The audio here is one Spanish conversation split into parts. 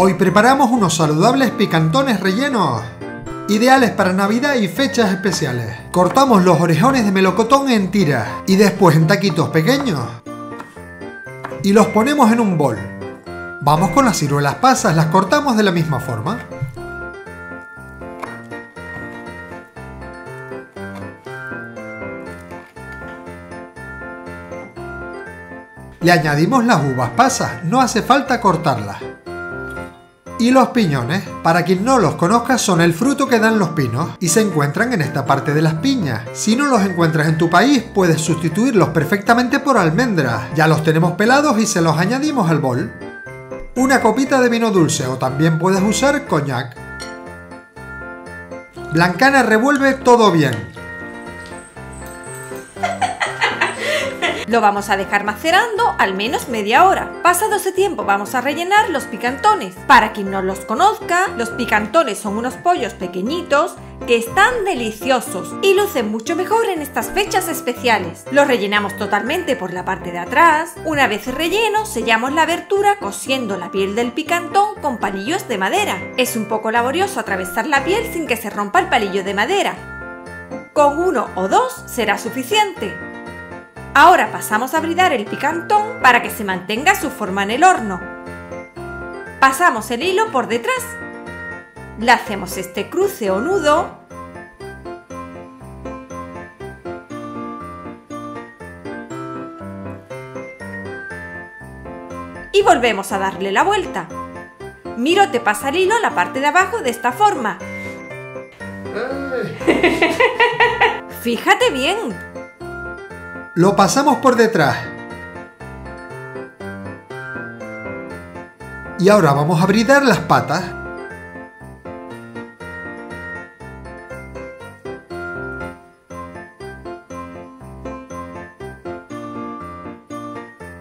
Hoy preparamos unos saludables picantones rellenos, ideales para Navidad y fechas especiales. Cortamos los orejones de melocotón en tiras y después en taquitos pequeños y los ponemos en un bol. Vamos con las ciruelas pasas, las cortamos de la misma forma. Le añadimos las uvas pasas, no hace falta cortarlas. Y los piñones, para quien no los conozca, son el fruto que dan los pinos y se encuentran en esta parte de las piñas. Si no los encuentras en tu país, puedes sustituirlos perfectamente por almendras. Ya los tenemos pelados y se los añadimos al bol. Una copita de vino dulce o también puedes usar coñac. Blancana revuelve todo bien. Lo vamos a dejar macerando al menos media hora. Pasado ese tiempo vamos a rellenar los picantones. Para quien no los conozca, los picantones son unos pollos pequeñitos que están deliciosos y lucen mucho mejor en estas fechas especiales. Los rellenamos totalmente por la parte de atrás. Una vez relleno, sellamos la abertura cosiendo la piel del picantón con palillos de madera. Es un poco laborioso atravesar la piel sin que se rompa el palillo de madera. Con uno o dos será suficiente. Ahora pasamos a bridar el picantón para que se mantenga su forma en el horno. Pasamos el hilo por detrás. Le hacemos este cruce o nudo. Y volvemos a darle la vuelta. Miro te pasa el hilo a la parte de abajo de esta forma. Fíjate bien, lo pasamos por detrás. Y ahora vamos a bridar las patas.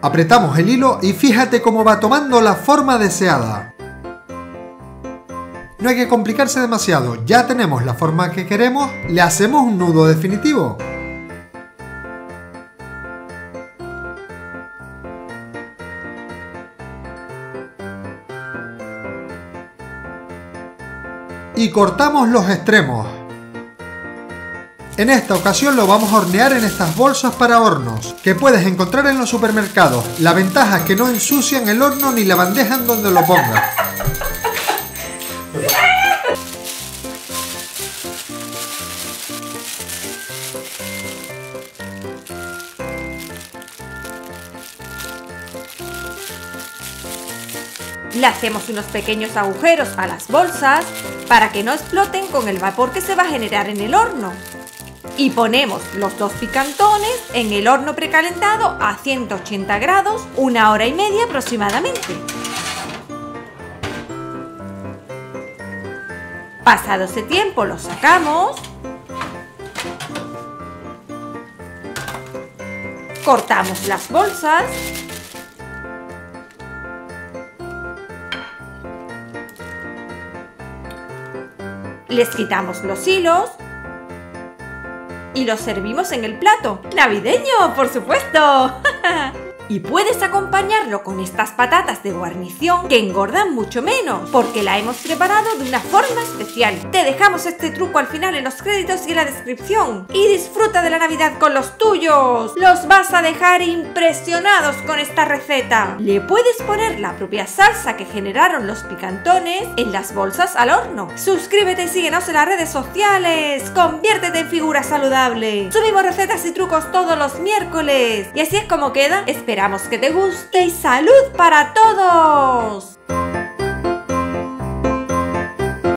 Apretamos el hilo y fíjate cómo va tomando la forma deseada. No hay que complicarse demasiado, ya tenemos la forma que queremos, le hacemos un nudo definitivo. Y cortamos los extremos. En esta ocasión lo vamos a hornear en estas bolsas para hornos, que puedes encontrar en los supermercados. La ventaja es que no ensucian el horno ni la bandeja en donde lo pongas. Le hacemos unos pequeños agujeros a las bolsas para que no exploten con el vapor que se va a generar en el horno. Y ponemos los dos picantones en el horno precalentado a 180 grados una hora y media aproximadamente. Pasado ese tiempo los sacamos. Cortamos las bolsas les quitamos los hilos y los servimos en el plato. ¡Navideño, por supuesto! Y puedes acompañarlo con estas patatas de guarnición que engordan mucho menos, porque la hemos preparado de una forma especial. Te dejamos este truco al final en los créditos y en la descripción. Y disfruta de la Navidad con los tuyos. Los vas a dejar impresionados con esta receta. Le puedes poner la propia salsa que generaron los picantones en las bolsas al horno. Suscríbete y síguenos en las redes sociales. Conviértete en figura saludable. Subimos recetas y trucos todos los miércoles. Y así es como queda. Espera Esperamos que te guste y salud para todos.